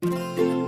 Música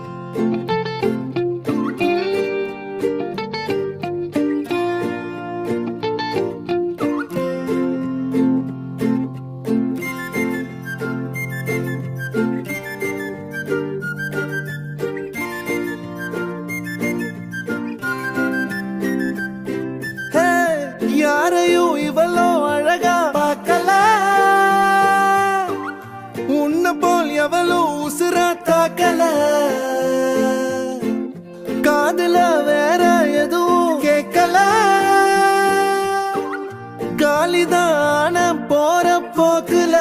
போற போக்குல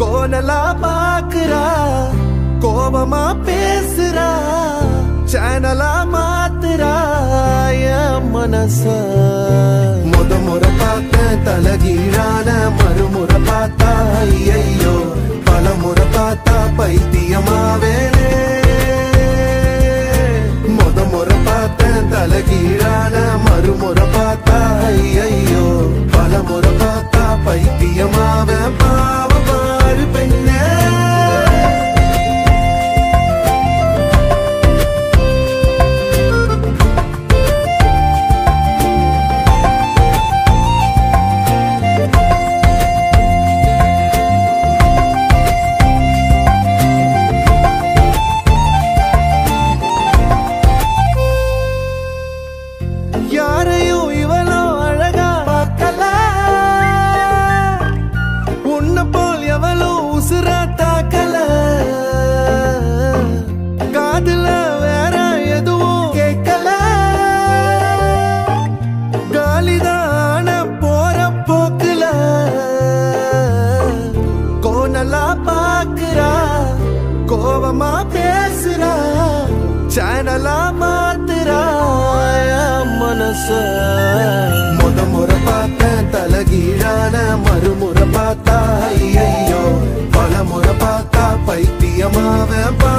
கோணலா பாக்குறா கோபமா பேசுறா சேனலா மாத்துறா என் மனச. முத முறை பார்த்தேன் தலகீழான மறுமுறை பார்த்தா ஐயோ பல முறை பார்த்தா பைத்தியமா சேனல மாத்திராய மனச. முத முறை பார்த்த தலகீழான மறுமுறை பார்த்தா ஐயோ பல முறை பார்த்தா பைத்தியமாவே பா